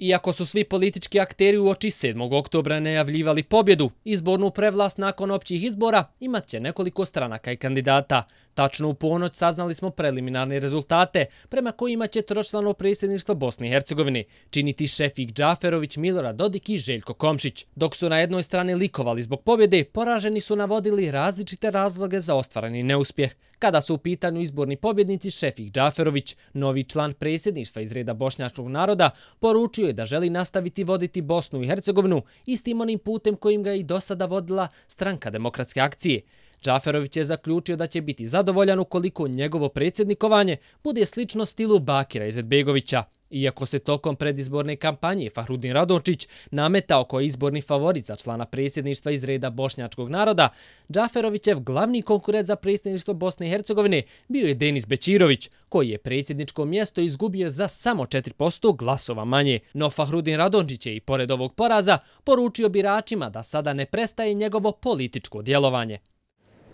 Iako su svi politički akteri u oči 7. oktobra najavljivali pobjedu, izbornu prevlast nakon općih izbora imat će nekoliko stranaka i kandidata. Tačno u ponoć saznali smo preliminarne rezultate, prema kojima će tročlano predsjedništvo Bosne i Hercegovine činiti Šefik Džaferović, Milora Dodik i Željko Komšić. Dok su na jednoj strani likovali zbog pobjede, poraženi su navodili različite razloge za ostvarani neuspjeh. Kada su u pitanju izborni pobjednici Šefik Džaferović, novi član predsjedništva iz reda bošnjačnog naroda, poručio pokazuje da želi nastaviti voditi Bosnu i Hercegovinu istim onim putem kojim ga i do sada vodila stranka demokratske akcije. Džaferović je zaključio da će biti zadovoljan ukoliko njegovo predsjednikovanje bude slično stilu Bakira Izetbegovića. Iako se tokom predizborne kampanje Fahrudin Radončić nametao kao izborni favorit za člana predsjedništva iz reda bošnjačkog naroda, Džaferovićev glavni konkurent za predsjedništvo Bosne i Hercegovine bio je Denis Bećirović, koji je predsjedničko mjesto izgubio za samo 4% glasova manje. No Fahrudin Radončić je i pored ovog poraza poručio biračima da sada ne prestaje njegovo političko djelovanje.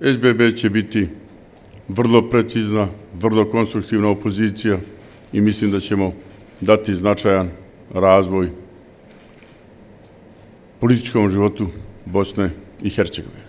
SBB će biti vrlo precizna, vrlo konstruktivna opozicija i mislim da ćemo dati značajan razvoj političkom životu Bosne i Hercegovine.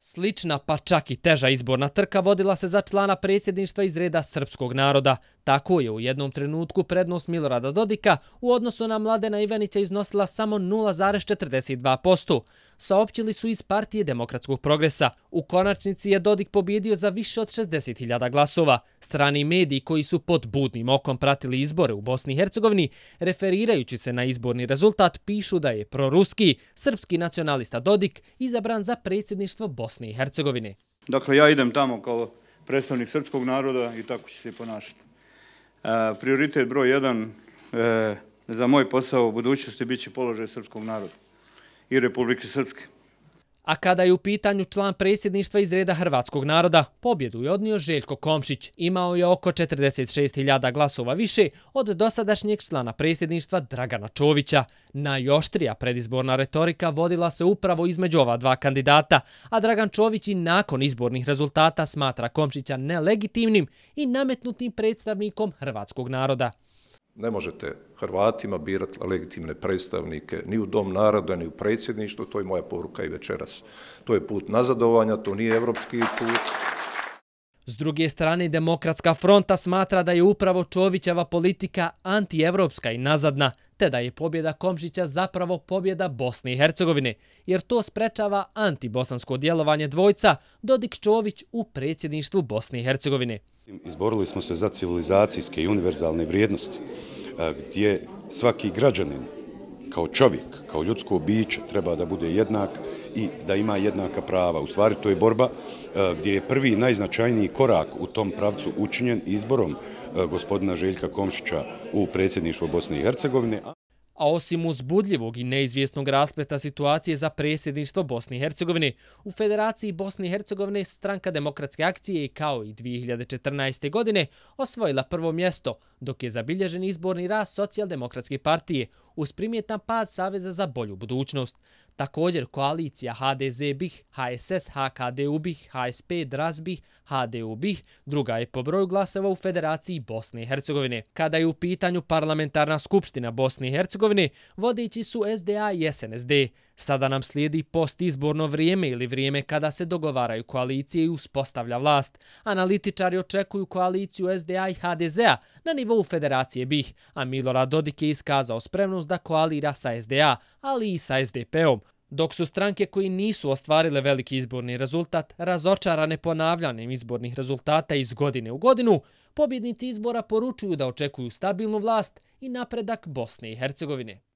Slična pa čak i teža izborna trka vodila se za člana predsjedništva iz reda srpskog naroda. Tako je u jednom trenutku prednost Milorada Dodika u odnosu na Mladena Ivanića iznosila samo 0,42%. Saopćili su iz partije demokratskog progresa. U konačnici je Dodik pobjedio za više od 60.000 glasova. Strani mediji koji su pod budnim okom pratili izbore u Bosni i Hercegovini, referirajući se na izborni rezultat, pišu da je proruski, srpski nacionalista Dodik izabran za predsjedništvo Bosne i Hercegovine. Dakle, ja idem tamo kao predstavnik srpskog naroda i tako ću se ponašati. E, prioritet broj jedan e, za moj posao u budućnosti biće položaj srpskog naroda i Republike Srpske. A kada je u pitanju član predsjedništva iz reda Hrvatskog naroda, pobjedu je odnio Željko Komšić. Imao je oko 46.000 glasova više od dosadašnjeg člana predsjedništva Dragana Čovića. Najoštrija predizborna retorika vodila se upravo između ova dva kandidata, a Dragan Čović i nakon izbornih rezultata smatra Komšića nelegitimnim i nametnutim predstavnikom Hrvatskog naroda ne možete Hrvatima birati legitimne predstavnike ni u Dom naroda, ni u predsjedništvu, to je moja poruka i večeras. To je put nazadovanja, to nije evropski put. S druge strane, Demokratska fronta smatra da je upravo Čovićeva politika antievropska i nazadna, te da je pobjeda Komšića zapravo pobjeda Bosne i Hercegovine, jer to sprečava antibosansko djelovanje dvojca Dodik Čović u predsjedništvu Bosne i Hercegovine. Izborili smo se za civilizacijske i univerzalne vrijednosti, e, gdje svaki građanin kao čovjek, kao ljudsko biće treba da bude jednak i da ima jednaka prava. U stvari to je borba e, gdje je prvi najznačajniji korak u tom pravcu učinjen izborom e, gospodina Željka Komšića u predsjedništvo Bosne i Hercegovine a osim uzbudljivog i neizvjesnog raspleta situacije za presjedništvo Bosne i Hercegovine, u Federaciji Bosne i Hercegovine stranka demokratske akcije i kao i 2014. godine osvojila prvo mjesto, dok je zabilježen izborni rast socijaldemokratske partije uz primjetan pad Saveza za bolju budućnost. Također koalicija HDZ BIH, HSS, HKD BIH, HSP, DRAS BIH, HDU BIH, druga je po broju glasova u Federaciji Bosne i Hercegovine. Kada je u pitanju parlamentarna skupština Bosne i Hercegovine, vodeći su SDA i SNSD. Sada nam slijedi postizborno vrijeme ili vrijeme kada se dogovaraju koalicije i uspostavlja vlast. Analitičari očekuju koaliciju SDA i HDZ-a na nivou Federacije BiH, a Milorad Dodik je iskazao spremnost da koalira sa SDA, ali i sa SDP-om. Dok su stranke koji nisu ostvarile veliki izborni rezultat razočarane ponavljanjem izbornih rezultata iz godine u godinu, pobjednici izbora poručuju da očekuju stabilnu vlast i napredak Bosne i Hercegovine.